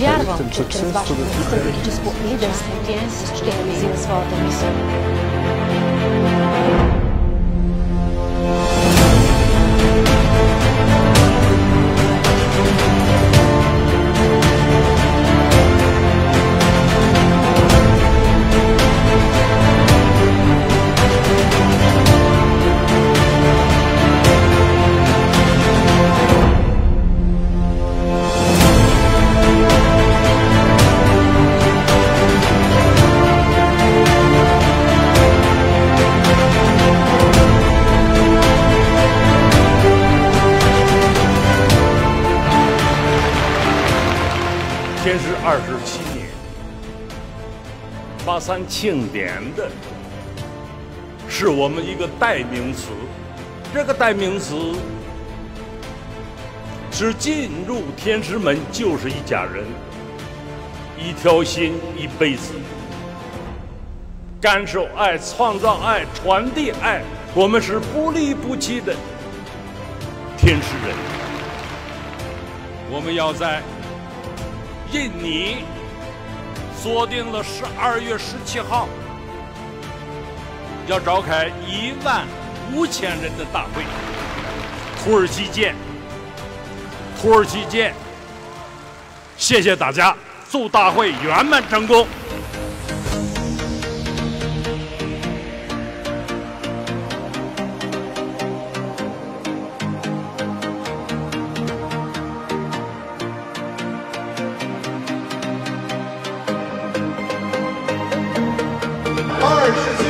Wiarą, przez wasz postęp i jeden z zwięzłotem. 天师二十七年，八三庆典的是我们一个代名词。这个代名词是进入天师门就是一家人，一条心，一辈子，感受爱，创造爱，传递爱，我们是不离不弃的天师人。我们要在。印尼锁定了十二月十七号要召开一万五千人的大会，土耳其见，土耳其见，谢谢大家，祝大会圆满成功。二十七周年